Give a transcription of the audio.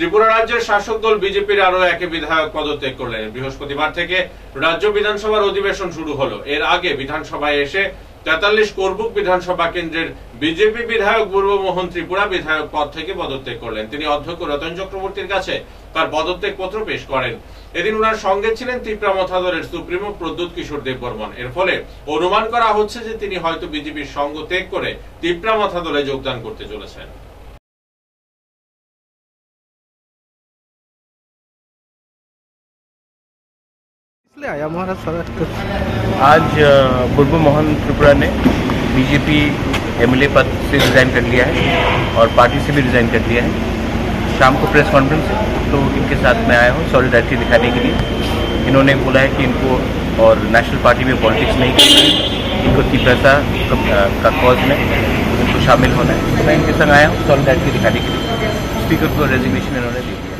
ত্রিপুরা রাজ্যের শাসক দল বিজেপির আরও এক বিধায়ক পদত্যাগ করলেন। বৃহস্পতিবার থেকে রাজ্য বিধানসভার অধিবেশন শুরু হলো। এর আগে বিধানসভায় এসে তেতাল্লিশ করবুক বিধানসভা কেন্দ্রের বিজেপি বিধায়ক পূর্বমোহন ত্রিপুরা বিধায়ক পদ থেকে পদত্যাগ করলেন। তিনি অধ্যক্ষ রতন চক্রবর্তীর কাছে তার পদত্যাগ পত্র পেশ করেন। এদিন ওনার সঙ্গে ছিলেন ত্রিপুরা মথাদলের সুপ্রিমো প্রদ্যুৎ কিশোর দেব বর্মন এর ফলে অনুমান করা হচ্ছে যে তিনি হয়তো বিজেপির সঙ্গ ত্যাগ করে ত্রিপুরা মথাদলে যোগদান করতে চলেছেন। इसलिए आया आज बुर्बु मोहन त्रिपुरा ने बीजेपी एमएलए पद से रिजाइन कर लिया है और पार्टी से भी रिजाइन कर लिया है। शाम को प्रेस कॉन्फ्रेंस है तो इनके साथ मैं आया हूँ सॉलिडारिटी दिखाने के लिए। इन्होंने बोला है कि इनको और नेशनल पार्टी में पॉलिटिक्स नहीं करना इनको तीव्रता का, कॉज में इनको शामिल होना है। तो मैं इनके संग आया हूँ सॉलिडारिटी दिखाने के लिए। स्पीकर को रेजिग्नेशन इन्होंने दे दिया।